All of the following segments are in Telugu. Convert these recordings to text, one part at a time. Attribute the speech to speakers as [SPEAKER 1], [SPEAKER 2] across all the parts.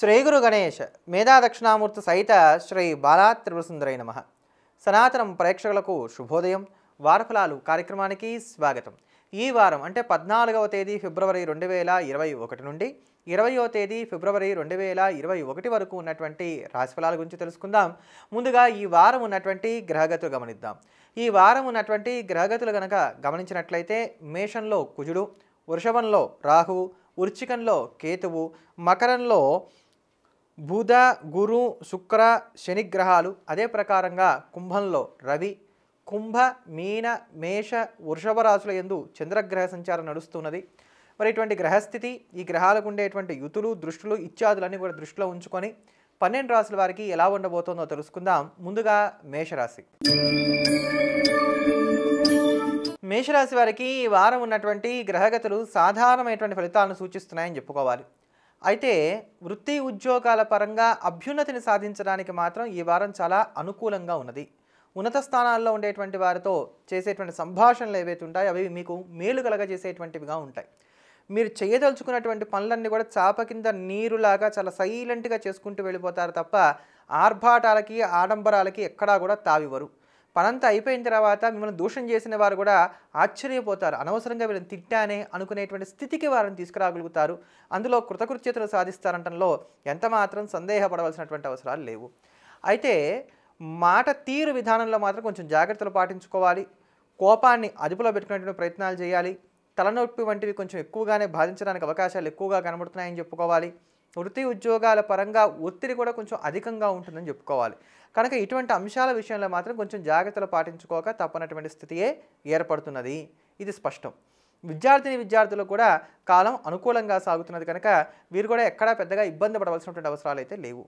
[SPEAKER 1] శ్రీ గురు గణేష్ మేధా దక్షిణామూర్తి సహిత శ్రీ బాలా త్రిపురసుందరై నమ. సనాతనం ప్రేక్షకులకు శుభోదయం. వారఫలాలు కార్యక్రమానికి స్వాగతం. ఈ వారం అంటే పద్నాలుగవ తేదీ ఫిబ్రవరి రెండు వేల ఇరవై ఒకటి నుండి ఇరవయో తేదీ ఫిబ్రవరి రెండు వేల ఇరవై ఒకటి వరకు ఉన్నటువంటి రాశిఫలాల గురించి తెలుసుకుందాం. ముందుగా ఈ వారం ఉన్నటువంటి గ్రహగతులు గమనిద్దాం. ఈ వారం ఉన్నటువంటి గ్రహగతులు గనక గమనించినట్లయితే మేషంలో కుజుడు వృషభంలో రాహువు వృచ్చికంలో కేతువు మకరంలో బుధ గురు శుక్ర శని గ్రహాలు అదే ప్రకారంగా కుంభంలో రవి కుంభ మీన మేష వృషభ రాశుల ఎందు చంద్రగ్రహ సంచారం నడుస్తున్నది. మరి ఇటువంటి గ్రహస్థితి ఈ గ్రహాలకు ఉండేటువంటి యుతులు దృష్టులు ఇత్యాదులన్నీ కూడా దృష్టిలో ఉంచుకొని పన్నెండు రాశుల వారికి ఎలా ఉండబోతోందో తెలుసుకుందాం. ముందుగా మేషరాశి. మేషరాశి వారికి ఈ వారం ఉన్నటువంటి గ్రహగతులు సాధారణమైనటువంటి ఫలితాలను సూచిస్తున్నాయని చెప్పుకోవాలి. అయితే వృత్తి ఉద్యోగాల పరంగా అభ్యున్నతిని సాధించడానికి మాత్రం ఈ వారం చాలా అనుకూలంగా ఉన్నది. ఉన్నత స్థానాల్లో ఉండేటువంటి వారితో చేసేటువంటి సంభాషణలు ఏవైతే ఉంటాయో అవి మీకు మేలు కలగజేసేటువంటివిగా ఉంటాయి. మీరు చేయదలుచుకున్నటువంటి పనులన్నీ కూడా చాప కింద నీరులాగా చాలా సైలెంట్గా చేసుకుంటూ వెళ్ళిపోతారు తప్ప ఆర్భాటాలకి ఆడంబరాలకి ఎక్కడా కూడా తావివ్వరు. పనంతా అయిపోయిన తర్వాత మిమ్మల్ని దూషణ చేసిన వారు కూడా ఆశ్చర్యపోతారు. అనవసరంగా వీళ్ళని తిట్టానే అనుకునేటువంటి స్థితికి వారిని తీసుకురాగలుగుతారు. అందులో కృతకృత్యతలు సాధిస్తారంటంలో ఎంత మాత్రం సందేహపడవలసినటువంటి అవసరాలు లేవు. అయితే మాట తీరు విధానంలో మాత్రం కొంచెం జాగ్రత్తలు పాటించుకోవాలి. కోపాన్ని అదుపులో పెట్టుకునేటువంటి ప్రయత్నాలు చేయాలి. తలనొప్పి వంటివి కొంచెం ఎక్కువగానే బాధించడానికి అవకాశాలు ఎక్కువగా కనబడుతున్నాయని చెప్పుకోవాలి. వృత్తి ఉద్యోగాల పరంగా ఒత్తిడి కూడా కొంచెం అధికంగా ఉంటుందని చెప్పుకోవాలి. కనుక ఇటువంటి అంశాల విషయంలో మాత్రం కొంచెం జాగ్రత్తలు పాటించుకోక తప్పనటువంటి స్థితియే ఏర్పడుతున్నది. ఇది స్పష్టం. విద్యార్థిని విద్యార్థులకు కూడా కాలం అనుకూలంగా సాగుతున్నది కనుక వీరు కూడా ఎక్కడా పెద్దగా ఇబ్బంది పడవలసినటువంటి అవసరాలు అయితే లేవు.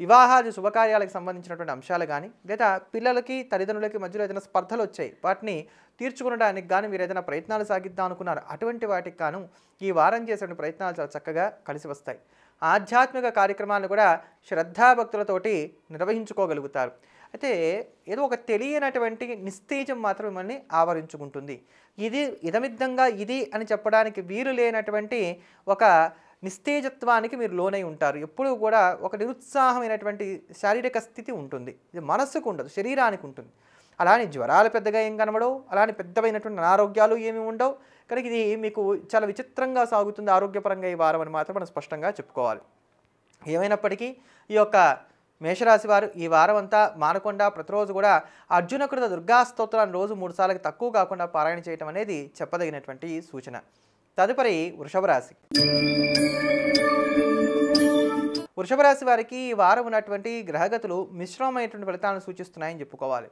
[SPEAKER 1] వివాహాది శుభకార్యాలకు సంబంధించినటువంటి అంశాలు కానీ లేదా పిల్లలకి తల్లిదండ్రులకి మధ్యలో ఏదైనా స్పర్ధలు వచ్చాయి వాటిని తీర్చుకునడానికి కానీ మీరు ఏదైనా ప్రయత్నాలు సాగిద్దాం అనుకున్నారు అటువంటి వాటికి గాను ఈ వారం చేసిన ప్రయత్నాలు చాలా చక్కగా కలిసి వస్తాయి. ఆధ్యాత్మిక కార్యక్రమాలను కూడా శ్రద్ధాభక్తులతోటి నిర్వహించుకోగలుగుతారు. అయితే ఏదో ఒక తెలియనటువంటి నిస్తేజం మాత్రం మిమ్మల్ని ఆవరించుకుంటుంది. ఇది ఇదమిద్దంగా ఇది అని చెప్పడానికి వీలు లేనటువంటి ఒక నిస్తేజత్వానికి మీరు లోనై ఉంటారు. ఎప్పుడూ కూడా ఒక నిరుత్సాహమైనటువంటి శారీరక స్థితి ఉంటుంది. ఇది మనస్సుకు ఉండదు శరీరానికి ఉంటుంది. అలానే జ్వరాలు పెద్దగా ఏం కనబడవు అలానే పెద్దవైనటువంటి అనారోగ్యాలు ఏమి ఉండవు. కనుక ఇది మీకు చాలా విచిత్రంగా సాగుతుంది ఆరోగ్యపరంగా ఈ వారం అని మాత్రం మనం స్పష్టంగా చెప్పుకోవాలి. ఏమైనప్పటికీ ఈ యొక్క మేషరాశి వారు ఈ వారం అంతా మానకుండా ప్రతిరోజు కూడా అర్జునకృత దుర్గా స్తోత్రాన్ని రోజు మూడు సార్లకి తక్కువ కాకుండా పారాయణ చేయటం అనేది చెప్పదగినటువంటి సూచన. తదుపరి వృషభ రాశి. వృషభ రాశి వారికి ఈ వారం ఉన్నటువంటి గ్రహగతులు మిశ్రమమైనటువంటి ఫలితాలను సూచిస్తున్నాయని చెప్పుకోవాలి.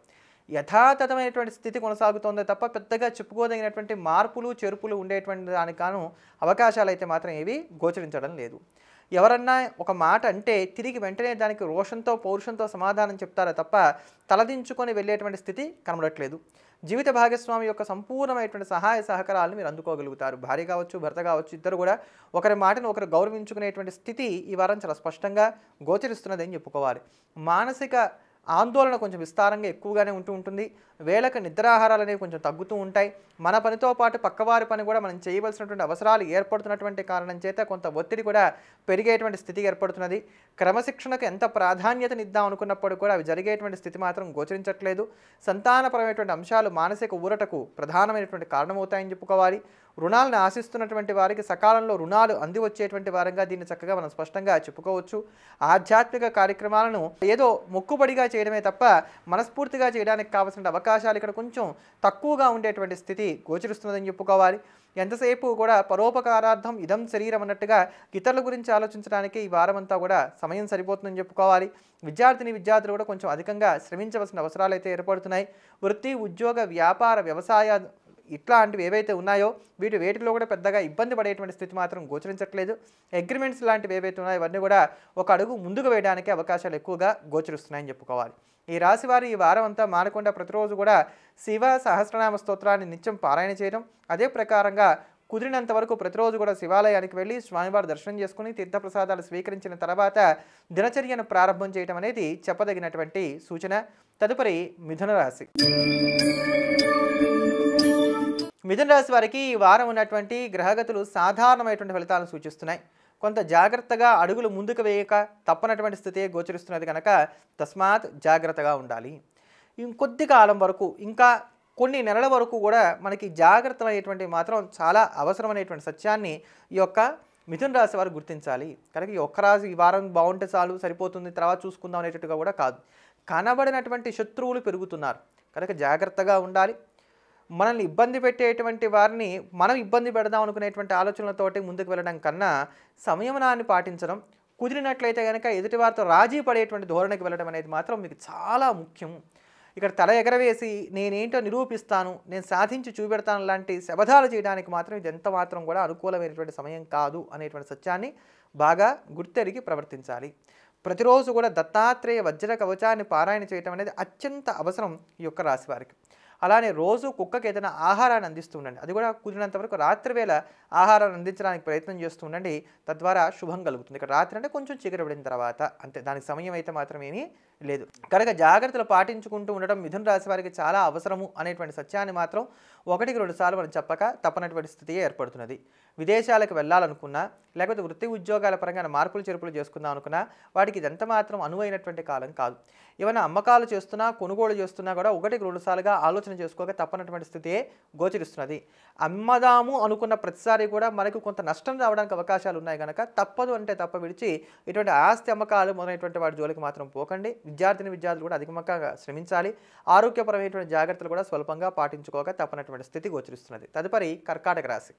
[SPEAKER 1] యథాతథమైనటువంటి స్థితి కొనసాగుతోందే తప్ప పెద్దగా చెప్పుకోదగినటువంటి మార్పులు చెరుపులు ఉండేటువంటి దానికాను అవకాశాలు అయితే మాత్రం ఏవి గోచరించడం లేదు. ఎవరన్నా ఒక మాట అంటే తిరిగి వెంటనే దానికి రోషంతో పౌరుషంతో సమాధానం చెప్తారా తప్ప తలదించుకొని వెళ్ళేటువంటి స్థితి కనబడట్లేదు. జీవిత భాగస్వామి యొక్క సంపూర్ణమైనటువంటి సహాయ సహకారాలను మీరు అందుకోగలుగుతారు. భార్య కావచ్చు భర్త కావచ్చు ఇద్దరు కూడా ఒకరి మాటను ఒకరు గౌరవించుకునేటువంటి స్థితి ఈ వారం చాలా స్పష్టంగా గోచరిస్తున్నదని చెప్పుకోవాలి. మానసిక ఆందోళన కొంచెం విస్తారంగా ఎక్కువగానే ఉంటూ ఉంటుంది. వేళకు నిద్రాహారాలు అనేవి కొంచెం తగ్గుతూ ఉంటాయి. మన పనితో పాటు పక్కవారి పని కూడా మనం చేయవలసినటువంటి అవసరాలు ఏర్పడుతున్నటువంటి కారణం చేత కొంత ఒత్తిడి కూడా పెరిగేటువంటి స్థితి ఏర్పడుతున్నది. క్రమశిక్షణకు ఎంత ప్రాధాన్యతనిద్దాం అనుకున్నప్పుడు కూడా అవి జరిగేటువంటి స్థితి మాత్రం గోచరించట్లేదు. సంతానపరమైనటువంటి అంశాలు మానసిక ఊరటకు ప్రధానమైనటువంటి కారణమవుతాయని చెప్పుకోవాలి. రుణాలను ఆశిస్తున్నటువంటి వారికి సకాలంలో రుణాలు అంది వచ్చేటువంటి వారంగా దీన్ని చక్కగా మనం స్పష్టంగా చెప్పుకోవచ్చు. ఆధ్యాత్మిక కార్యక్రమాలను ఏదో మొక్కుబడిగా చేయడమే తప్ప మనస్ఫూర్తిగా చేయడానికి కావాల్సిన అవకాశాలు ఇక్కడ కొంచెం తక్కువగా ఉండేటువంటి స్థితి గోచరిస్తున్నదని చెప్పుకోవాలి. ఎంతసేపు కూడా పరోపకారార్థం ఇదం శరీరం అన్నట్టుగా ఇతరుల గురించి ఆలోచించడానికి ఈ వారం అంతా కూడా సమయం సరిపోతుందని చెప్పుకోవాలి. విద్యార్థిని విద్యార్థులు కూడా కొంచెం అధికంగా శ్రమించవలసిన అవసరాలు అయితే ఏర్పడుతున్నాయి. వృత్తి ఉద్యోగ వ్యాపార వ్యవసాయ ఇట్లాంటివి ఏవైతే ఉన్నాయో వీటి వేటిలో కూడా పెద్దగా ఇబ్బంది పడేటువంటి స్థితి మాత్రం గోచరించట్లేదు. అగ్రిమెంట్స్ లాంటివి ఏవైతే ఉన్నాయో ఇవన్నీ కూడా ఒక అడుగు ముందుకు వేయడానికి అవకాశాలు ఎక్కువగా గోచరిస్తున్నాయని చెప్పుకోవాలి. ఈ రాశి వారు ఈ వారం అంతా మానకుండా ప్రతిరోజు కూడా శివ సహస్రనామ స్తోత్రాన్ని నిత్యం పారాయణ చేయడం అదే ప్రకారంగా కుదిరినంత వరకు ప్రతిరోజు కూడా శివాలయానికి వెళ్ళి స్వామివారి దర్శనం చేసుకుని తీర్థప్రసాదాలు స్వీకరించిన తర్వాత దినచర్యను ప్రారంభం చేయడం అనేది చెప్పదగినటువంటి సూచన. తదుపరి మిథున రాశి. మిథున రాశి వారికి ఈ వారం ఉన్నటువంటి గ్రహగతులు సాధారణమైనటువంటి ఫలితాలను సూచిస్తున్నాయి. కొంత జాగ్రత్తగా అడుగులు ముందుకు వేయక తప్పనటువంటి స్థితి గోచరిస్తున్నది కనుక తస్మాత్ జాగ్రత్తగా ఉండాలి. ఇంకొద్ది కాలం వరకు ఇంకా కొన్ని నెలల వరకు కూడా మనకి జాగ్రత్త మాత్రం చాలా అవసరమైనటువంటి సత్యాన్ని ఈ యొక్క మిథున రాశి వారు గుర్తించాలి. కనుక ఈ ఒక్క రాశి ఈ వారం బాగుంటే చాలు సరిపోతుంది తర్వాత చూసుకుందాం అనేటట్టుగా కూడా కాదు. కనబడినటువంటి శత్రువులు పెరుగుతున్నారు. కనుక జాగ్రత్తగా ఉండాలి. మనల్ని ఇబ్బంది పెట్టేటువంటి వారిని మనం ఇబ్బంది పెడదాం అనుకునేటువంటి ఆలోచనలతోటి ముందుకు వెళ్ళడం కన్నా సంయమనాన్ని పాటించడం కుదిరినట్లయితే కనుక ఎదుటివారితో రాజీ పడేటువంటి ధోరణికి వెళ్ళడం అనేది మాత్రం మీకు చాలా ముఖ్యం. ఇక్కడ తల ఎగరవేసి నేనేంటో నిరూపిస్తాను నేను సాధించి చూపెడతాను లాంటి శబదాలు చేయడానికి మాత్రం ఇది ఎంత మాత్రం కూడా అనుకూలమైనటువంటి సమయం కాదు అనేటువంటి సత్యాన్ని బాగా గుర్తెరిగి ప్రవర్తించాలి. ప్రతిరోజు కూడా దత్తాత్రేయ వజ్ర కవచాన్ని పారాయణ చేయటం అనేది అత్యంత అవసరం ఈ యొక్క రాశి వారికి. అలానే రోజు కుక్కకి ఏదైనా ఆహారాన్ని అందిస్తూ ఉండండి అది కూడా కుదిరినంత వరకు రాత్రి వేళ ఆహారాన్ని అందించడానికి ప్రయత్నం చేస్తూ ఉండండి. తద్వారా శుభం కలుగుతుంది. ఇక్కడ రాత్రి అంటే కొంచెం చీకటి పడిన తర్వాత అంతే. దానికి సమయం అయితే మాత్రం ఏమీ లేదు. కనుక జాగ్రత్తలు పాటించుకుంటూ ఉండడం మిథున రాశి వారికి చాలా అవసరము అనేటువంటి సత్యాన్ని మాత్రం ఒకటికి రెండు సార్లు మనం చెప్పక తప్పనటువంటి స్థితి ఏర్పడుతున్నది. విదేశాలకు వెళ్ళాలనుకున్నా లేకపోతే వృత్తి ఉద్యోగాల పరంగా మార్పులు చేర్పులు చేసుకుందాం అనుకున్నా వాటికి ఇదంతా మాత్రం అనువైనటువంటి కాలం కాదు. ఏమైనా అమ్మకాలు చేస్తున్నా కొనుగోలు చేస్తున్నా కూడా ఒకటికి రెండు సార్లుగా ఆలోచన చేసుకోక తప్పనటువంటి స్థితియే గోచరిస్తున్నది. అమ్మదాము అనుకున్న ప్రతిసారి కూడా మనకు కొంత నష్టం రావడానికి అవకాశాలు ఉన్నాయి కనుక తప్పదు అంటే తప్ప విడిచి ఇటువంటి ఆస్తి అమ్మకాలు మొదలైనటువంటి వాటి జోలికి మాత్రం పోకండి. విద్యార్థిని విద్యార్థులు కూడా అధికంగా శ్రమించాలి. ఆరోగ్యపరమైనటువంటి జాగ్రత్తలు కూడా స్వల్పంగా పాటించుకోక తప్పనటువంటి స్థితి గోచరిస్తున్నది. తదుపరి కర్కాటక రాశి.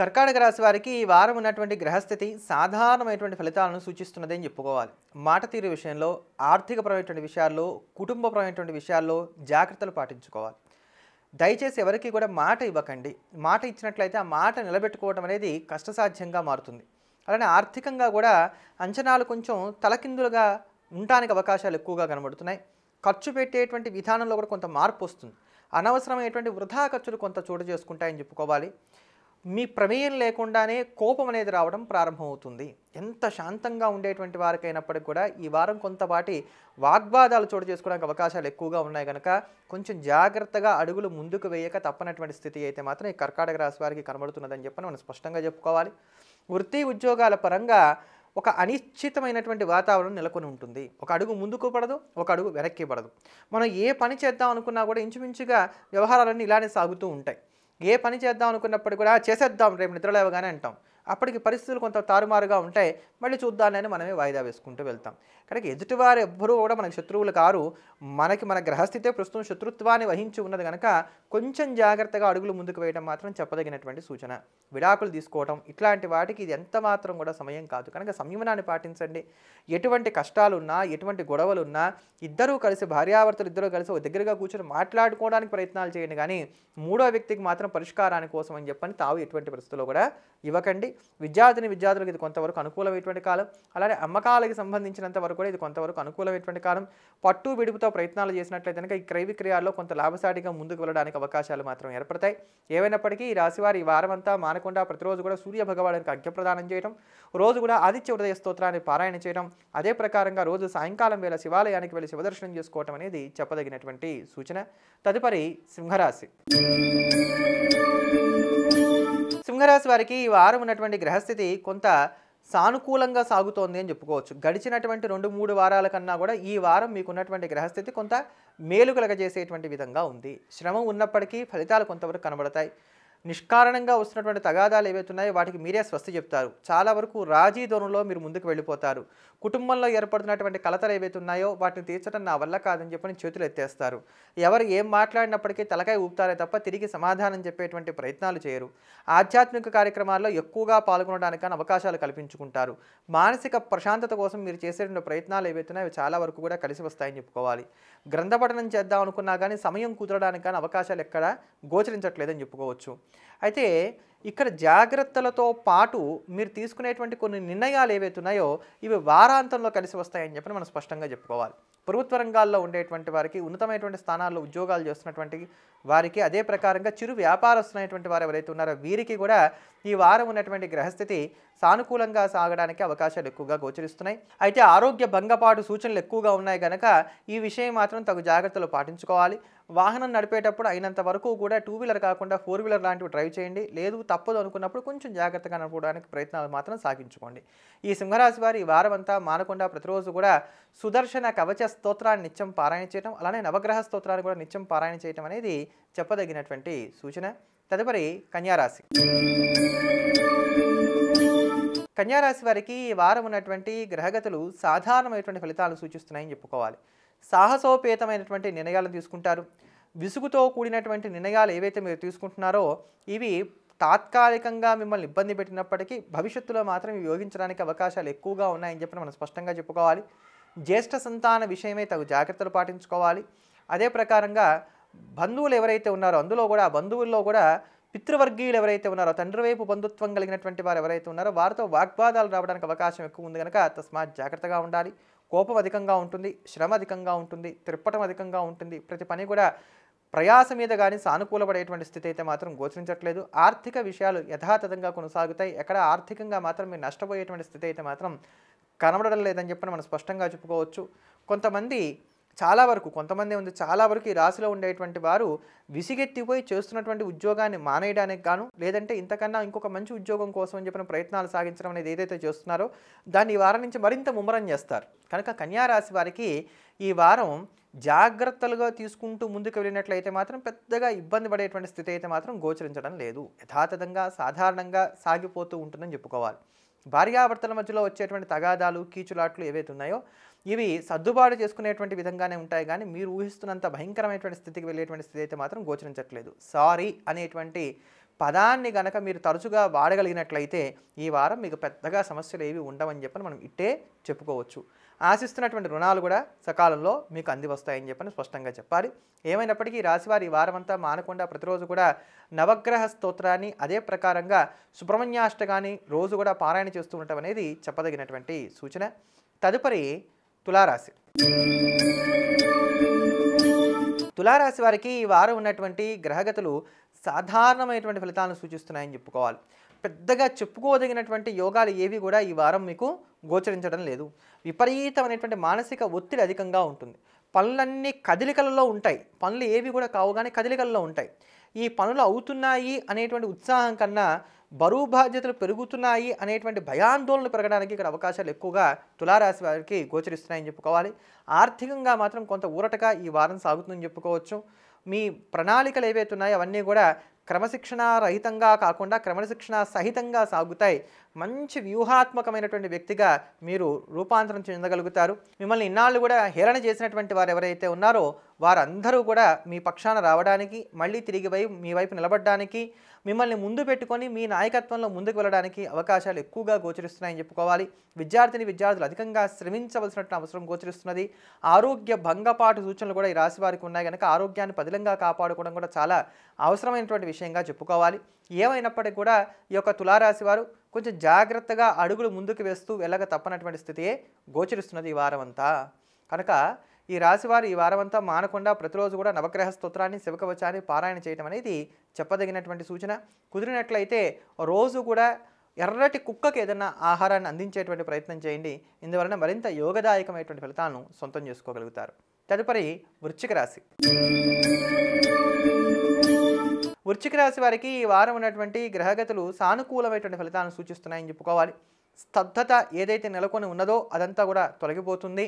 [SPEAKER 1] కర్కాటక రాశి వారికి ఈ వారం ఉన్నటువంటి గ్రహస్థితి సాధారణమైనటువంటి ఫలితాలను సూచిస్తున్నది అని చెప్పుకోవాలి. మాట తీరు విషయంలో ఆర్థికపరమైనటువంటి విషయాల్లో కుటుంబపరమైనటువంటి విషయాల్లో జాగ్రత్తలు పాటించుకోవాలి. దయచేసి ఎవరికి కూడా మాట ఇవ్వకండి. మాట ఇచ్చినట్లయితే ఆ మాట నిలబెట్టుకోవడం అనేది కష్టసాధ్యంగా మారుతుంది. అలానే ఆర్థికంగా కూడా అంచనాలు కొంచెం తలకిందులుగా ఉండడానికి అవకాశాలు ఎక్కువగా కనబడుతున్నాయి. ఖర్చు పెట్టేటువంటి విధానంలో కూడా కొంత మార్పు వస్తుంది. అనవసరమైనటువంటి వృధా ఖర్చులు కొంత చోటు చేసుకుంటాయని చెప్పుకోవాలి. మీ ప్రమేయం లేకుండానే కోపం అనేది రావడం ప్రారంభమవుతుంది. ఎంత శాంతంగా ఉండేటువంటి వారికైనప్పటికీ కూడా ఈ వారం కొంతపాటి వాగ్వాదాలు చోటు చేసుకోవడానికి అవకాశాలు ఎక్కువగా ఉన్నాయి కనుక కొంచెం జాగ్రత్తగా అడుగులు ముందుకు వేయక తప్పనటువంటి స్థితి అయితే మాత్రం ఈ కర్కాటక రాశి వారికి కనబడుతున్నదని చెప్పని మనం స్పష్టంగా చెప్పుకోవాలి. వృత్తి ఉద్యోగాల పరంగా ఒక అనిశ్చితమైనటువంటి వాతావరణం నెలకొని ఉంటుంది. ఒక అడుగు ముందుకు పడదు ఒక అడుగు వెనక్కి పడదు. మనం ఏ పని చేద్దాం అనుకున్నా కూడా ఇంచుమించుగా వ్యవహారాలన్నీ ఇలానే సాగుతూ ఉంటాయి. ఏ పని చేద్దాం అనుకున్నప్పుడు కూడా చేసేద్దాం రేపు నిద్రలేవగానే అంటాం. అప్పటికి పరిస్థితులు కొంత తారుమారుగా ఉంటాయి. మళ్ళీ చూద్దామని మనమే వాయిదా వేసుకుంటూ వెళ్తాం. కనుక ఎదుటివారు ఎవ్వరూ కూడా మనకి శత్రువులు కారు. మనకి మన గ్రహస్థితే ప్రస్తుతం శత్రుత్వాన్ని వహించి ఉన్నది కనుక కొంచెం జాగ్రత్తగా అడుగులు ముందుకు వేయడం మాత్రం చెప్పదగినటువంటి సూచన. విడాకులు తీసుకోవడం ఇట్లాంటి వాటికి ఇది ఎంత మాత్రం కూడా సమయం కాదు. కనుక సంయమనాన్ని పాటించండి. ఎటువంటి కష్టాలున్నా ఎటువంటి గొడవలున్నా ఇద్దరూ కలిసి భార్యాభర్తలు ఇద్దరూ కలిసి ఒక దగ్గరగా కూర్చొని మాట్లాడుకోవడానికి ప్రయత్నాలు చేయండి. కానీ మూడో వ్యక్తికి మాత్రం పరిష్కారాని కోసం అని చెప్పని తావు ఎటువంటి పరిస్థితుల్లో కూడా ఇవ్వకండి. విద్యార్థిని విద్యార్థులకు ఇది కొంతవరకు అనుకూలమైనటువంటి కాలం. అలానే అమ్మకాలకి సంబంధించినంత వరకు కూడా ఇది కొంతవరకు అనుకూలమైనటువంటి కాలం. పట్టు విడుపుతో ప్రయత్నాలు చేసినట్లయితే కనుక ఈ క్రయ విక్రయాల్లో కొంత లాభసాటిగా ముందుకు వెళ్ళడానికి అవకాశాలు మాత్రం ఏర్పడతాయి. ఏమైనప్పటికీ ఈ రాశివారి ఈ వారం అంతా మానకుండా ప్రతిరోజు కూడా సూర్య భగవానికి అర్ఘ్యప్రదానం చేయడం రోజు కూడా ఆదిత్య ఉదయ స్తోత్రాన్ని పారాయణ చేయడం అదే ప్రకారంగా రోజు సాయంకాలం వేళ శివాలయానికి వెళ్ళి శివదర్శనం చేసుకోవటం అనేది చెప్పదగినటువంటి సూచన. తదుపరి సింహరాశి. సింహరాశి వారికి ఈ వారం ఉన్నటువంటి గ్రహస్థితి కొంత సానుకూలంగా సాగుతోంది అని చెప్పుకోవచ్చు. గడిచినటువంటి రెండు మూడు వారాల కన్నా కూడా ఈ వారం మీకున్నటువంటి గ్రహస్థితి కొంత మేలు కలగజేసేటువంటి విధంగా ఉంది. శ్రమ ఉన్నప్పటికీ ఫలితాలు కొంతవరకు కనబడతాయి. నిష్కారణంగా వస్తున్నటువంటి తగాదాలు ఏవైతున్నాయో వాటికి మీరే స్వస్తి చెప్తారు. చాలా వరకు రాజీ ధోరణిలో మీరు ముందుకు వెళ్ళిపోతారు. కుటుంబంలో ఏర్పడుతున్నటువంటి కలతలు ఏవైతున్నాయో వాటిని తీర్చడం నా వల్ల కాదని చెప్పని చేతులు ఎత్తేస్తారు. ఎవరు ఏం మాట్లాడినప్పటికీ తలకాయ ఊపుతారే తప్ప తిరిగి సమాధానం చెప్పేటువంటి ప్రయత్నాలు చేయరు. ఆధ్యాత్మిక కార్యక్రమాల్లో ఎక్కువగా పాల్గొనడానికని అవకాశాలు కల్పించుకుంటారు. మానసిక ప్రశాంతత కోసం మీరు చేసేటువంటి ప్రయత్నాలు ఏవైతున్నాయో చాలా వరకు కూడా కలిసి వస్తాయని చెప్పుకోవాలి. గ్రంథపఠనం చేద్దాం అనుకున్నా కానీ సమయం కుదరడానికి కానీ అవకాశాలు ఎక్కడా గోచరించట్లేదని చెప్పుకోవచ్చు. అయితే ఇక్కడ జాగ్రత్తలతో పాటు మీరు తీసుకునేటువంటి కొన్ని నిర్ణయాలు ఏవైతే ఉన్నాయో ఇవి వారాంతంలో కలిసి వస్తాయని చెప్పి మనం స్పష్టంగా చెప్పుకోవాలి. ప్రభుత్వ రంగాల్లో ఉండేటువంటి వారికి ఉన్నతమైనటువంటి స్థానాల్లో ఉద్యోగాలు చేస్తున్నటువంటి వారికి అదే ప్రకారంగా చిరు వ్యాపారస్తున్నటువంటి వారు ఎవరైతే ఉన్నారో వీరికి కూడా ఈ వారం ఉన్నటువంటి గ్రహస్థితి సానుకూలంగా సాగడానికి అవకాశాలు ఎక్కువగా గోచరిస్తున్నాయి. అయితే ఆరోగ్య భంగపాటు సూచనలు ఎక్కువగా ఉన్నాయి కనుక ఈ విషయం మాత్రం తగు జాగ్రత్తలు పాటించుకోవాలి. వాహనం నడిపేటప్పుడు అయినంత వరకు కూడా టూ వీలర్ కాకుండా ఫోర్ వీలర్ లాంటివి డ్రైవ్ చేయండి. లేదు తప్పదు అనుకున్నప్పుడు కొంచెం జాగ్రత్తగా నడపడానికి ప్రయత్నాలు మాత్రం సాగించుకోండి. ఈ సింహరాశి వారి వారమంతా వారం అంతా మానకుండా ప్రతిరోజు కూడా సుదర్శన కవచ స్తోత్రాన్ని నిత్యం పారాయణ చేయడం అలానే నవగ్రహ స్తోత్రాన్ని కూడా నిత్యం పారాయణ చేయడం అనేది చెప్పదగినటువంటి సూచన. తదుపరి కన్యారాశి కన్యారాశి వారికి ఈ వారం ఉన్నటువంటి గ్రహగతులు సాధారణమైనటువంటి ఫలితాలను సూచిస్తున్నాయని చెప్పుకోవాలి. సాహసోపేతమైనటువంటి నిర్ణయాలను తీసుకుంటారు. విసుగుతో కూడినటువంటి నిర్ణయాలు ఏవైతే మీరు తీసుకుంటున్నారో ఇవి తాత్కాలికంగా మిమ్మల్ని ఇబ్బంది పెట్టినప్పటికీ భవిష్యత్తులో మాత్రం యోగించడానికి అవకాశాలు ఎక్కువగా ఉన్నాయని చెప్పి మనం స్పష్టంగా చెప్పుకోవాలి. జ్యేష్ఠ సంతాన విషయమే తగు జాగ్రత్తలు పాటించుకోవాలి. అదే ప్రకారంగా బంధువులు ఎవరైతే ఉన్నారో అందులో కూడా ఆ బంధువుల్లో కూడా పితృవర్గీయులు ఎవరైతే ఉన్నారో తండ్రి వైపు బంధుత్వం కలిగినటువంటి వారు ఎవరైతే ఉన్నారో వారితో వాగ్వాదాలు రావడానికి అవకాశం ఎక్కువ ఉంది కనుక తస్మాత్ జాగ్రత్తగా ఉండాలి. కోపం అధికంగా ఉంటుంది శ్రమ అధికంగా ఉంటుంది తిప్పటం అధికంగా ఉంటుంది. ప్రతి పని కూడా ప్రయాస మీద కానీ సానుకూలపడేటువంటి స్థితి అయితే మాత్రం గోచరించట్లేదు. ఆర్థిక విషయాలు యథాతథంగా కొనసాగుతాయి. ఎక్కడ ఆర్థికంగా మాత్రం మీరు నష్టపోయేటువంటి స్థితి అయితే మాత్రం కనబడడం లేదని చెప్పి మనం స్పష్టంగా చెప్పుకోవచ్చు. కొంతమంది చాలా వరకు కొంతమంది ఉంది చాలా వరకు ఈ రాశిలో ఉండేటువంటి వారు విసిగెత్తిపోయి చేస్తున్నటువంటి ఉద్యోగాన్ని మానేయడానికి గాను లేదంటే ఇంతకన్నా ఇంకొక మంచి ఉద్యోగం కోసం అని చెప్పిన ప్రయత్నాలు సాగించడం అనేది ఏదైతే చేస్తున్నారో దాన్ని ఈ వారం నుంచి మరింత ముమ్మరం చేస్తారు. కనుక కన్యారాశి వారికి ఈ వారం జాగ్రత్తలుగా తీసుకుంటూ ముందుకు వెళ్ళినట్లయితే మాత్రం పెద్దగా ఇబ్బంది పడేటువంటి స్థితి అయితే మాత్రం గోచరించడం లేదు. యథాతథంగా సాధారణంగా సాగిపోతూ ఉంటుందని చెప్పుకోవాలి. భార్యాభర్తల మధ్యలో వచ్చేటువంటి తగాదాలు కీచులాట్లు ఏవైతే ఉన్నాయో ఇవి సర్దుబాటు చేసుకునేటువంటి విధంగానే ఉంటాయి కానీ మీరు ఊహిస్తున్నంత భయంకరమైనటువంటి స్థితికి వెళ్ళేటువంటి స్థితి అయితే మాత్రం గోచరించట్లేదు. సారీ అనేటువంటి పదాన్ని గనక మీరు తరచుగా వాడగలిగినట్లయితే ఈ వారం మీకు పెద్దగా సమస్యలు ఏవి ఉండవని చెప్పని మనం ఇట్టే చెప్పుకోవచ్చు. ఆశిస్తున్నటువంటి రుణాలు కూడా సకాలంలో మీకు అంది వస్తాయని చెప్పని స్పష్టంగా చెప్పాలి. ఏమైనప్పటికీ రాశివారి ఈ వారమంతా మానకుండా ప్రతిరోజు కూడా నవగ్రహ స్తోత్రాన్ని అదే ప్రకారంగా సుబ్రహ్మణ్యాష్టకాన్ని రోజు కూడా పారాయణ చేస్తూ ఉండటం అనేది చెప్పదగినటువంటి సూచన. తదుపరి తులారాశి. తులారాశి వారికి ఈ వారం ఉన్నటువంటి గ్రహగతులు సాధారణమైనటువంటి ఫలితాలను సూచిస్తున్నాయని చెప్పుకోవాలి. పెద్దగా చెప్పుకోదగినటువంటి యోగాలు ఏవి కూడా ఈ వారం మీకు గోచరించడం లేదు. విపరీతమైనటువంటి మానసిక ఒత్తిడి అధికంగా ఉంటుంది. పనులన్నీ కదలికలలో ఉంటాయి. పనులు ఏవి కూడా కావుగానే కదలికలలో ఉంటాయి. ఈ పనులు అవుతున్నాయి అనేటువంటి ఉత్సాహం కన్నా బరువు బాధ్యతలు పెరుగుతున్నాయి అనేటువంటి భయాందోళనలు పెరగడానికి ఇక్కడ అవకాశాలు ఎక్కువగా తులారాశి వారికి గోచరిస్తున్నాయని చెప్పుకోవాలి. ఆర్థికంగా మాత్రం కొంత ఊరటగా ఈ వారం సాగుతుందని చెప్పుకోవచ్చు. మీ ప్రణాళికలు ఏవైతే ఉన్నాయో అవన్నీ కూడా క్రమశిక్షణ రహితంగా కాకుండా క్రమశిక్షణ సహితంగా సాగుతాయి. మంచి వ్యూహాత్మకమైనటువంటి వ్యక్తిగా మీరు రూపాంతరం చెందగలుగుతారు. మిమ్మల్ని ఇన్నాళ్ళు కూడా హేళన చేసినటువంటి వారు ఎవరైతే ఉన్నారో వారందరూ కూడా మీ పక్షాన రావడానికి మళ్ళీ తిరిగి వైపు మీ వైపు నిలబడడానికి మిమ్మల్ని ముందు పెట్టుకొని మీ నాయకత్వంలో ముందుకు వెళ్ళడానికి అవకాశాలు ఎక్కువగా గోచరిస్తున్నాయని చెప్పుకోవాలి. విద్యార్థిని విద్యార్థులు అధికంగా శ్రమించవలసినటువంటి అవసరం గోచరిస్తున్నది. ఆరోగ్య భంగపాటు సూచనలు కూడా ఈ రాశి వారికి ఉన్నాయి. కనుక ఆరోగ్యాన్ని పదిలంగా కాపాడుకోవడం కూడా చాలా అవసరమైనటువంటి విషయంగా చెప్పుకోవాలి. ఏమైనప్పటికీ కూడా ఈ యొక్క తులారాశి వారు కొంచెం జాగ్రత్తగా అడుగులు ముందుకు వేస్తూ వెళ్ళక తప్పనటువంటి స్థితియే గోచరిస్తున్నది ఈ వారం అంతా కనుక ఈ రాశివారు ఈ వారమంతా మానకుండా ప్రతిరోజు కూడా నవగ్రహ స్తోత్రాన్ని శివకవచాన్ని పారాయణ చేయడం అనేది చెప్పదగినటువంటి సూచన. కుదిరినట్లయితే రోజు కూడా ఎర్రటి కుక్కకి ఏదైనా ఆహారాన్ని అందించేటువంటి ప్రయత్నం చేయండి. ఇందువలన మరింత యోగదాయకమైనటువంటి ఫలితాలను సొంతం చేసుకోగలుగుతారు. తదుపరి వృశ్చిక రాశి. వృశ్చిక రాశి వారికి ఈ వారం ఉన్నటువంటి గ్రహగతులు సానుకూలమైనటువంటి ఫలితాలను సూచిస్తున్నాయని చెప్పుకోవాలి. స్తబ్దత ఏదైతే నెలకొని ఉన్నదో అదంతా కూడా తొలగిపోతుంది.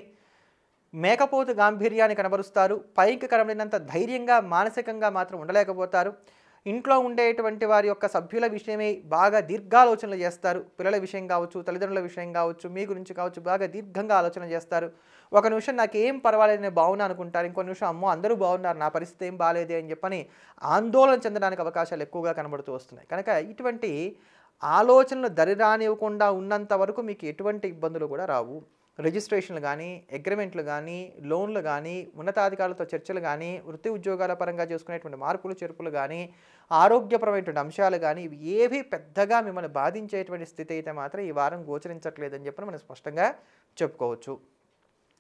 [SPEAKER 1] మేకపోతు గాంభీర్యాన్ని కనబరుస్తారు. పైకి కనబడినంత ధైర్యంగా మానసికంగా మాత్రం ఉండలేకపోతారు. ఇంట్లో ఉండేటువంటి వారి యొక్క సభ్యుల విషయమై బాగా దీర్ఘాలోచనలు చేస్తారు. పిల్లల విషయం కావచ్చు తల్లిదండ్రుల విషయం కావచ్చు మీ గురించి కావచ్చు బాగా దీర్ఘంగా ఆలోచన చేస్తారు. ఒక నిమిషం నాకు ఏం పర్వాలేదు నేను బాగున్నా అనుకుంటారు. ఇంకో నిమిషం అమ్మో అందరూ బాగున్నారు నా పరిస్థితి ఏం బాగాలేదే అని చెప్పని ఆందోళన చెందడానికి అవకాశాలు ఎక్కువగా కనబడుతూ వస్తున్నాయి. కనుక ఇటువంటి ఆలోచనలు దరిరానివ్వకుండా ఉన్నంత వరకు మీకు ఎటువంటి ఇబ్బందులు కూడా రావు. రిజిస్ట్రేషన్లు కానీ అగ్రిమెంట్లు కానీ లోన్లు కానీ ఉన్నతాధికారులతో చర్చలు కానీ వృత్తి ఉద్యోగాల పరంగా చేసుకునేటువంటి మార్పులు చేర్పులు కానీ ఆరోగ్యపరమైనటువంటి అంశాలు కానీ ఇవి ఏవి పెద్దగా మిమ్మల్ని బాధించేటువంటి స్థితి అయితే మాత్రం ఈ వారం గోచరించట్లేదని చెప్పి మనం స్పష్టంగా చెప్పుకోవచ్చు.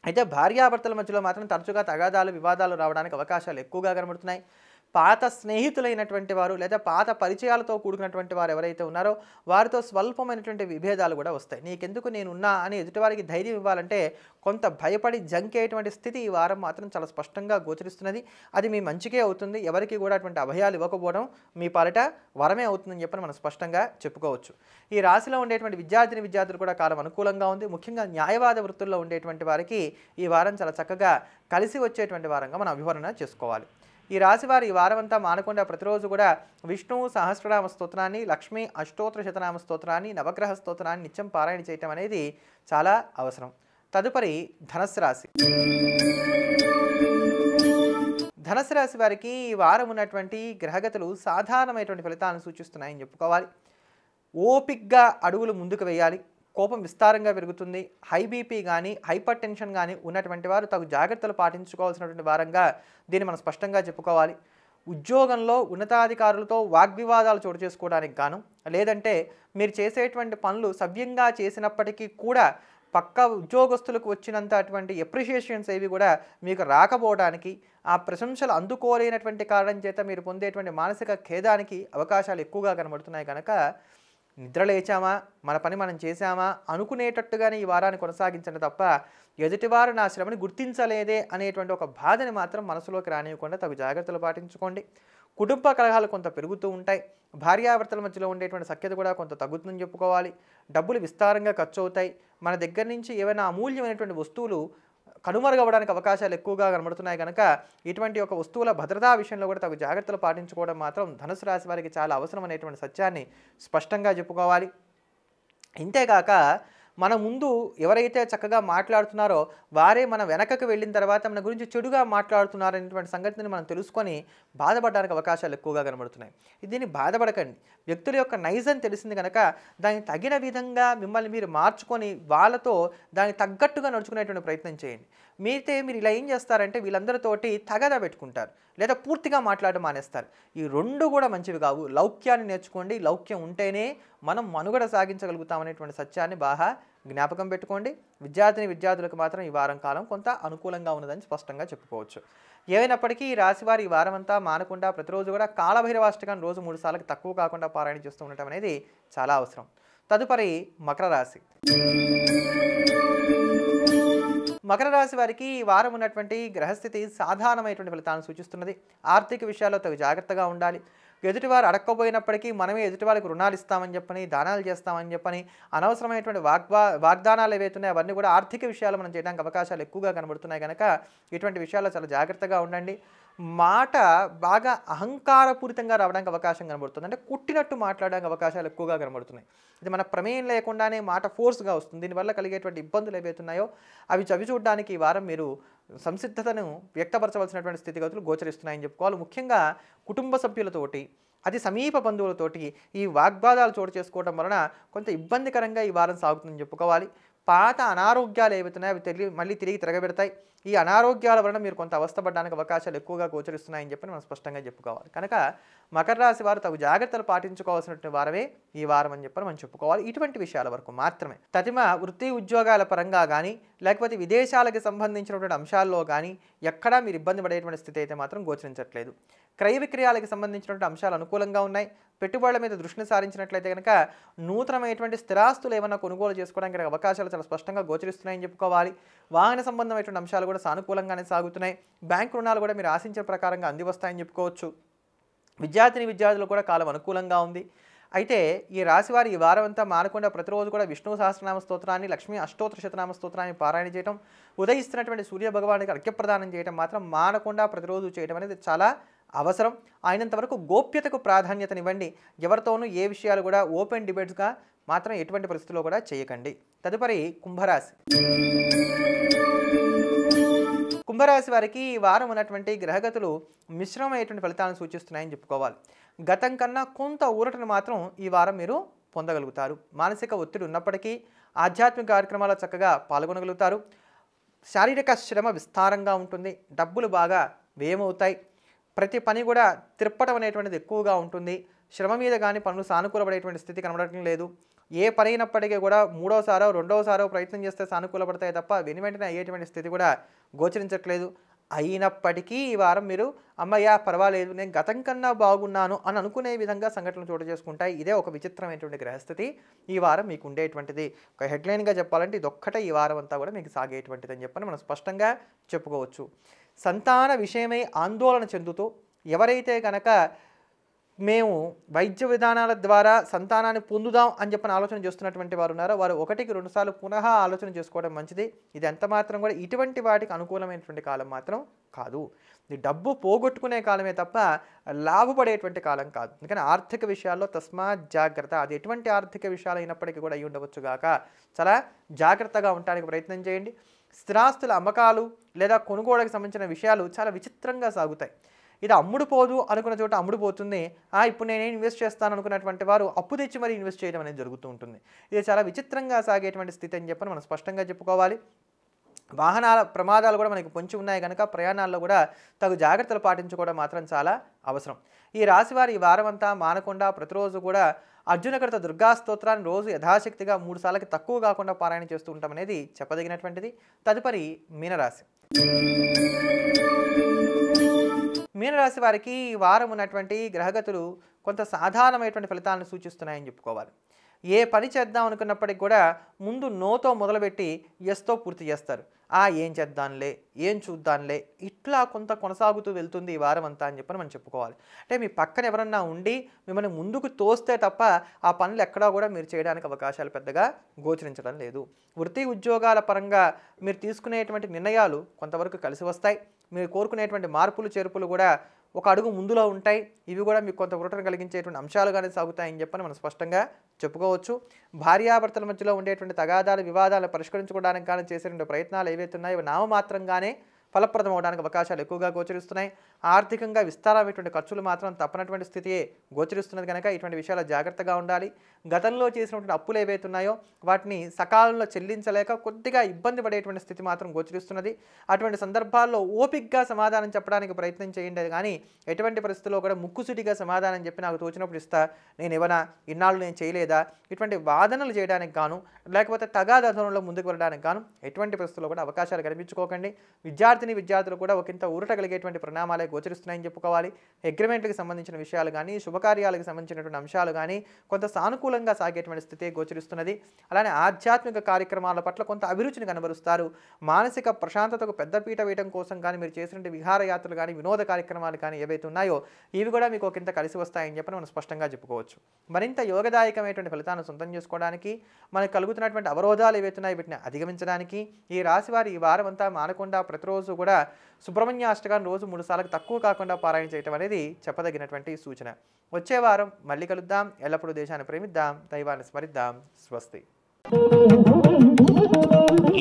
[SPEAKER 1] అయితే భార్యాభర్తల మధ్యలో మాత్రం తరచుగా తగాదాలు వివాదాలు రావడానికి అవకాశాలు ఎక్కువగా కనబడుతున్నాయి. పాత స్నేహితులైనటువంటి వారు లేదా పాత పరిచయాలతో కూడుకున్నటువంటి వారు ఎవరైతే ఉన్నారో వారితో స్వల్పమైనటువంటి విభేదాలు కూడా వస్తాయి. నీకెందుకు నేను ఉన్నా అని ఎదుటివారికి ధైర్యం ఇవ్వాలంటే కొంత భయపడి జంకేటువంటి స్థితి ఈ వారం మాత్రం చాలా స్పష్టంగా గోచరిస్తున్నది. అది మీ మంచికే అవుతుంది. ఎవరికి కూడా అటువంటి అభయాలు ఇవ్వకపోవడం మీ పాలిట వరమే అవుతుందని చెప్పని మనం స్పష్టంగా చెప్పుకోవచ్చు. ఈ రాశిలో ఉండేటువంటి విద్యార్థిని విద్యార్థులు కూడా కాలం అనుకూలంగా ఉంది. ముఖ్యంగా న్యాయవాద వృత్తుల్లో ఉండేటువంటి వారికి ఈ వారం చాలా చక్కగా కలిసి వచ్చేటువంటి వారంగా మనం అభివర్ణన చేసుకోవాలి. ఈ రాశివారు ఈ వారం అంతా మానకుండా ప్రతిరోజు కూడా విష్ణువు సహస్రనామ స్తోత్రాన్ని లక్ష్మీ అష్టోత్తర శతనామ స్తోత్రాన్ని నవగ్రహ స్తోత్రాన్ని నిత్యం పారాయణ చేయటం అనేది చాలా అవసరం. తదుపరి ధనస్సు రాశి. ధనస్సు రాశి వారికి ఈ వారం ఉన్నటువంటి గ్రహగతులు సాధారణమైనటువంటి ఫలితాలను సూచిస్తున్నాయని చెప్పుకోవాలి. ఓపిక్గా అడుగులు ముందుకు వేయాలి. కోపం విస్తారంగా పెరుగుతుంది. హై బీపీ కానీ హైపర్ టెన్షన్ కానీ ఉన్నటువంటి వారు తగు జాగ్రత్తలు పాటించుకోవాల్సినటువంటి వారంగా దీన్ని మనం స్పష్టంగా చెప్పుకోవాలి. ఉద్యోగంలో ఉన్నతాధికారులతో వాగ్వివాదాలు చోటు చేసుకోవడానికి గాను లేదంటే మీరు చేసేటువంటి పనులు సవ్యంగా చేసినప్పటికీ కూడా పక్క ఉద్యోగస్తులకు వచ్చినంత అటువంటి ఎప్రిషియేషన్స్ ఏవి కూడా మీకు రాకపోవడానికి ఆ ప్రశంసలు అందుకోలేనటువంటి కారణం చేత మీరు పొందేటువంటి మానసిక ఖేదానికి అవకాశాలు ఎక్కువగా కనబడుతున్నాయి కనుక నిద్ర లేచామా? మన పని మనం చేశామా? అనుకునేటట్టుగానే ఈ వారాన్ని కొనసాగించండి తప్ప ఎదుటివారు నా శ్రమని గుర్తించలేదే అనేటువంటి ఒక బాధని మాత్రం మనసులోకి రానివ్వకుండా తగు జాగ్రత్తలు పాటించుకోండి. కుటుంబ కలహాలు కొంత పెరుగుతూ ఉంటాయి. భార్యాభర్తల మధ్యలో ఉండేటువంటి సఖ్యత కూడా కొంత తగ్గుతుందని చెప్పుకోవాలి. డబ్బులు విస్తారంగా ఖర్చు అవుతాయి. మన దగ్గర నుంచి ఏవైనా అమూల్యమైనటువంటి వస్తువులు కనుమరుగవడానికి అవకాశాలు ఎక్కువగా కనబడుతున్నాయి కనుక ఇటువంటి ఒక వస్తువుల భద్రతా విషయంలో కూడా తగు జాగ్రత్తలు పాటించుకోవడం మాత్రం ధనుసు రాశి వారికి చాలా అవసరం అనేటువంటి సత్యాన్ని స్పష్టంగా చెప్పుకోవాలి. ఇంతేకాక మన ముందు ఎవరైతే చక్కగా మాట్లాడుతున్నారో వారే మన వెనకకు వెళ్ళిన తర్వాత మన గురించి చెడుగా మాట్లాడుతున్నారనేటువంటి సంగతిని మనం తెలుసుకొని బాధపడడానికి అవకాశాలు ఎక్కువగా కనబడుతున్నాయి. దీన్ని బాధపడకండి. వ్యక్తుల యొక్క నైజం తెలిసింది కనుక దానికి తగిన విధంగా మిమ్మల్ని మీరు మార్చుకొని వాళ్ళతో దానికి తగ్గట్టుగా నడుచుకునేటువంటి ప్రయత్నం చేయండి. మీరైతే మీరు ఇలా ఏం చేస్తారంటే వీళ్ళందరితోటి తగదా పెట్టుకుంటారు. లేదా పూర్తిగా మాట్లాడడం మానేస్తారు. ఈ రెండు కూడా మంచివి కావు. లౌక్యాన్ని నేర్చుకోండి. లౌక్యం ఉంటేనే మనం మనుగడ సాగించగలుగుతాం అనేటువంటి సత్యాన్ని బాగా జ్ఞాపకం పెట్టుకోండి. విద్యార్థిని విద్యార్థులకు మాత్రం ఈ వారం కాలం కొంత అనుకూలంగా ఉన్నదని స్పష్టంగా చెప్పుకోవచ్చు. ఏమైనప్పటికీ ఈ రాశివారి ఈ వారం అంతా మానకుండా ప్రతిరోజు కూడా కాలభైరవాష్టకాన్ని రోజు మూడు సార్లకు తక్కువ కాకుండా పారాయణ చేస్తూ ఉండటం అనేది చాలా అవసరం. తదుపరి మకర రాశి. మకర రాశి వారికి ఈ వారం ఉన్నటువంటి గ్రహస్థితి సాధారణమైనటువంటి ఫలితాలను సూచిస్తున్నది. ఆర్థిక విషయాల్లో తగు జాగ్రత్తగా ఉండాలి. ఎదుటివారు అడక్కపోయినప్పటికీ మనమే ఎదుటివారికి రుణాలు ఇస్తామని చెప్పని దానాలు చేస్తామని చెప్పని అనవసరమైనటువంటి వాగ్వా వాగ్దానాలు ఏవైతే అవన్నీ కూడా ఆర్థిక విషయాలు మనం చేయడానికి అవకాశాలు ఎక్కువగా కనబడుతున్నాయి కనుక ఇటువంటి విషయాల్లో చాలా జాగ్రత్తగా ఉండండి. మాట బాగా అహంకారపూరితంగా రావడానికి అవకాశం కనబడుతుంది. అంటే కుట్టినట్టు మాట్లాడడానికి అవకాశాలు ఎక్కువగా కనబడుతున్నాయి. ఇది మన ప్రమేయం లేకుండానే మాట ఫోర్స్గా వస్తుంది. దీనివల్ల కలిగేటువంటి ఇబ్బందులు ఏవైతున్నాయో అవి చవి చూడడానికి ఈ వారం మీరు సంసిద్ధతను వ్యక్తపరచవలసినటువంటి స్థితిగతులు గోచరిస్తున్నాయని చెప్పుకోవాలి. ముఖ్యంగా కుటుంబ సభ్యులతోటి అతి సమీప బంధువులతోటి ఈ వాగ్వాదాలు చోటు చేసుకోవడం వలన కొంత ఇబ్బందికరంగా ఈ వారం సాగుతుందని చెప్పుకోవాలి. పాత అనారోగ్యాలు ఏవైతున్నాయో అవి తిరిగి మళ్ళీ తిరిగి తిరగబెడతాయి. ఈ అనారోగ్యాల వలన మీరు కొంత అవస్థపడడానికి అవకాశాలు ఎక్కువగా గోచరిస్తున్నాయని చెప్పి మనం స్పష్టంగా చెప్పుకోవాలి. కనుక మకర రాశి వారు తగు జాగ్రత్తలు పాటించుకోవాల్సినటువంటి వారమే ఈ వారం అని చెప్పి మనం చెప్పుకోవాలి. ఇటువంటి విషయాల వరకు మాత్రమే. తదిమ వృత్తి ఉద్యోగాల పరంగా కానీ లేకపోతే విదేశాలకు సంబంధించినటువంటి అంశాల్లో కానీ ఎక్కడా మీరు ఇబ్బంది పడేటువంటి స్థితి అయితే మాత్రం గోచరించట్లేదు. క్రయ విక్రయాలకు సంబంధించినటువంటి అంశాలు అనుకూలంగా ఉన్నాయి. పెట్టుబడుల మీద దృష్టిని సారించినట్లయితే కనుక నూతనమైనటువంటి స్థిరాస్తులు ఏమైనా కొనుగోలు చేసుకోవడానికి అవకాశాలు చాలా స్పష్టంగా గోచరిస్తున్నాయని చెప్పుకోవాలి. వాహన సంబంధమైనటువంటి అంశాలు కూడా సానుకూలంగానే సాగుతున్నాయి. బ్యాంక్ రుణాలు కూడా మీరు ఆశించిన ప్రకారంగా అందివస్తాయని చెప్పుకోవచ్చు. విద్యార్థిని విద్యార్థులు కూడా కాలం అనుకూలంగా ఉంది. అయితే ఈ రాశివారి ఈ వారం అంతా మానకుండా ప్రతిరోజు కూడా విష్ణు సహస్రనామ స్తోత్రాన్ని లక్ష్మీ అష్టోత్తర శతనామ స్తోత్రాన్ని పారాయణ చేయడం ఉదయిస్తున్నటువంటి సూర్య భగవానికి అర్ఘ్యప్రదానం చేయడం మాత్రం మానకుండా ప్రతిరోజు చేయడం అనేది చాలా అవసరం. అయినంతవరకు గోప్యతకు ప్రాధాన్యతనివ్వండి. ఎవరితోనూ ఏ విషయాలు కూడా ఓపెన్ డిబేట్స్గా మాత్రం ఎటువంటి పరిస్థితుల్లో కూడా చేయకండి. తదుపరి కుంభరాశి. కుంభరాశి వారికి ఈ వారం ఉన్నటువంటి గ్రహగతులు మిశ్రమమైనటువంటి ఫలితాలను సూచిస్తున్నాయని చెప్పుకోవాలి. గతం కన్నా కొంత ఊరటను మాత్రం ఈ వారం మీరు పొందగలుగుతారు. మానసిక ఒత్తిడి ఉన్నప్పటికీ ఆధ్యాత్మిక కార్యక్రమాల్లో చక్కగా పాల్గొనగలుగుతారు. శారీరక శ్రమ విస్తారంగా ఉంటుంది. డబ్బులు బాగా వ్యయమవుతాయి. ప్రతి పని కూడా తిప్పటం అనేటువంటిది ఎక్కువగా ఉంటుంది. శ్రమ మీద కానీ పనులు సానుకూలపడేటువంటి స్థితి కనబడటం లేదు. ఏ పని అయినప్పటికీ కూడా మూడోసారో రెండోసారో ప్రయత్నం చేస్తే సానుకూలపడతాయి తప్ప వెను వెంటనే అయ్యేటువంటి స్థితి కూడా గోచరించట్లేదు. అయినప్పటికీ ఈ వారం మీరు అమ్మయ్యా పర్వాలేదు నేను గతం కన్నా బాగున్నాను అని అనుకునే విధంగా సంఘటనలు చోటు చేసుకుంటాయి. ఇదే ఒక విచిత్రమైనటువంటి గ్రహస్థితి ఈ వారం మీకు ఉండేటువంటిది. ఒక హెడ్లైన్గా చెప్పాలంటే ఇది ఈ వారం అంతా కూడా మీకు సాగేటువంటిది అని చెప్పని మనం స్పష్టంగా చెప్పుకోవచ్చు. సంతాన విషయమై ఆందోళన చెందుతూ ఎవరైతే కనుక మేము వైద్య విధానాల ద్వారా సంతానాన్ని పొందుదాం అని చెప్పిన ఆలోచన చేస్తున్నటువంటి వారు ఉన్నారో? వారు ఒకటికి రెండుసార్లు పునః ఆలోచన చేసుకోవడం మంచిది. ఇది ఎంత మాత్రం కూడా ఇటువంటి వాటికి అనుకూలమైనటువంటి కాలం మాత్రం కాదు. ఇది డబ్బు పోగొట్టుకునే కాలమే తప్ప లాభపడేటువంటి కాలం కాదు. అందుకని ఆర్థిక విషయాల్లో తస్మాత్ జాగ్రత్త. అది ఎటువంటి ఆర్థిక విషయాలు అయినప్పటికీ కూడా అయి ఉండవచ్చు చాలా జాగ్రత్తగా ఉండడానికి ప్రయత్నం చేయండి. స్థిరాస్తుల అమ్మకాలు లేదా కొనుగోలుకి సంబంధించిన విషయాలు చాలా విచిత్రంగా సాగుతాయి. ఇది అమ్ముడు పోదు అనుకున్న చోట అమ్ముడు పోతుంది. ఆ ఇప్పుడు నేనే ఇన్వెస్ట్ చేస్తాను అనుకున్నటువంటి వారు అప్పు తెచ్చి మరి ఇన్వెస్ట్ చేయడం అనేది జరుగుతూ ఉంటుంది. ఇది చాలా విచిత్రంగా సాగేటువంటి స్థితి అని చెప్పని మనం స్పష్టంగా చెప్పుకోవాలి. వాహనాల ప్రమాదాలు కూడా మనకి పొంచి ఉన్నాయి కనుక ప్రయాణాల్లో కూడా తగు జాగ్రత్తలు పాటించుకోవడం మాత్రం చాలా అవసరం. ఈ రాశివారు ఈ వారం అంతా మానకుండా ప్రతిరోజు కూడా అర్జునకృత దుర్గా స్తోత్రాన్ని రోజు యథాశక్తిగా మూడు సార్లకి తక్కువ కాకుండా పారాయణ చేస్తూ ఉంటాం అనేది చెప్పదగినటువంటిది. తదుపరి మీనరాశి. మీనరాశి వారికి ఈ వారం ఉన్నటువంటి గ్రహగతులు కొంత సాధారణమైనటువంటి ఫలితాలను సూచిస్తున్నాయని చెప్పుకోవాలి. ఏ పని చేద్దాం అనుకున్నప్పటికి కూడా ముందు నోతో మొదలుపెట్టి ఎస్తో పూర్తి చేస్తారు. ఆ ఏం చేద్దాంలే ఏం చూద్దాంలే ఇట్లా కొంత కొనసాగుతూ వెళ్తుంది ఈ వారం అంతా అని చెప్పని మనం చెప్పుకోవాలి. అంటే మీ పక్కన ఎవరన్నా ఉండి మిమ్మల్ని ముందుకు తోస్తే తప్ప ఆ పనులు ఎక్కడా కూడా మీరు చేయడానికి అవకాశాలు పెద్దగా గోచరించడం లేదు. వృత్తి ఉద్యోగాల పరంగా మీరు తీసుకునేటువంటి నిర్ణయాలు కొంతవరకు కలిసి వస్తాయి. మీరు కోరుకునేటువంటి మార్పులు చేర్పులు కూడా ఒక అడుగు ముందులో ఉంటాయి. ఇవి కూడా మీకు కొంత ఊరటను కలిగించేటువంటి అంశాలుగానే సాగుతాయని చెప్పని మనం స్పష్టంగా చెప్పుకోవచ్చు. భార్యాభర్తల మధ్యలో ఉండేటువంటి తగాదాలు వివాదాలు పరిష్కరించుకోవడానికి కానీ చేసేటువంటి ప్రయత్నాలు ఏవైతే ఉన్నాయో అవి నామమాత్రంగానే ఫలప్రదం అవడానికి అవకాశాలు ఎక్కువగా గోచరిస్తున్నాయి. ఆర్థికంగా విస్తారమైనటువంటి ఖర్చులు మాత్రం తప్పనటువంటి స్థితియే గోచరిస్తున్నది కనుక ఇటువంటి విషయాలు జాగ్రత్తగా ఉండాలి. గతంలో చేసినటువంటి అప్పులు ఏవైతే ఉన్నాయో వాటిని సకాలంలో చెల్లించలేక కొద్దిగా ఇబ్బంది పడేటువంటి స్థితి మాత్రం గోచరిస్తున్నది. అటువంటి సందర్భాల్లో ఓపిక్గా సమాధానం చెప్పడానికి ప్రయత్నం చేయండి. కానీ ఎటువంటి పరిస్థితుల్లో కూడా ముక్కుసుటిగా సమాధానం చెప్పి నాకు తోచినప్పుడు ఇస్తా నేను ఇవ్వనా ఇన్నాళ్ళు నేను చేయలేదా? ఇటువంటి వాదనలు చేయడానికి గాను లేకపోతే తగాదాధనంలో ముందుకు వెళ్ళడానికి గాను ఎటువంటి పరిస్థితుల్లో కూడా అవకాశాలు కనిపించుకోకండి. విద్యార్థిని విద్యార్థులు కూడా ఒకంత ఊరట కలిగేటువంటి పరిణామాలే గోచరిస్తున్నాయని చెప్పుకోవాలి. అగ్రిమెంట్లకు సంబంధించిన విషయాలు కానీ శుభకార్యాలకు సంబంధించినటువంటి అంశాలు కానీ కొంత సానుకూలంగా సాగేటువంటి స్థితి గోచరిస్తున్నది. అలానే ఆధ్యాత్మిక కార్యక్రమాల పట్ల కొంత అభిరుచిని కనబరుస్తారు. మానసిక ప్రశాంతతకు పెద్దపీట వేయడం కోసం కానీ మీరు చేసినటువంటి విహారయాత్రలు కానీ వినోద కార్యక్రమాలు కానీ ఏవైతే ఉన్నాయో ఇవి కూడా మీకు ఒకంత కలిసి వస్తాయని చెప్పి మనం స్పష్టంగా చెప్పుకోవచ్చు. మరింత యోగదాయకమైనటువంటి ఫలితాన్ని సొంతం చేసుకోవడానికి మనకు కలుగుతున్నటువంటి అవరోధాలు ఏవైతున్నాయో వీటిని అధిగమించడానికి ఈ రాశివారి ఈ వారం అంతా మానకుండా ప్రతిరోజు కూడా సుబ్రహ్మణ్య అష్టకాన్ని రోజు మూడు సార్లకు తక్కువ కాకుండా పారాయణ చేయటం అనేది చెప్పదగినటువంటి సూచన. వచ్చే వారం మళ్ళీ కలుద్దాం. ఎల్లప్పుడూ దేశాన్ని ప్రేమిద్దాం. దైవాన్ని స్మరిద్దాం. స్వస్తి.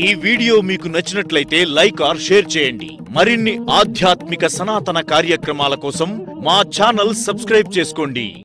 [SPEAKER 2] ఈ వీడియో మీకు నచ్చినట్లయితే లైక్ ఆర్ షేర్ చేయండి. మరిన్ని ఆధ్యాత్మిక సనాతన కార్యక్రమాల కోసం మా ఛానల్ సబ్స్క్రైబ్ చేసుకోండి.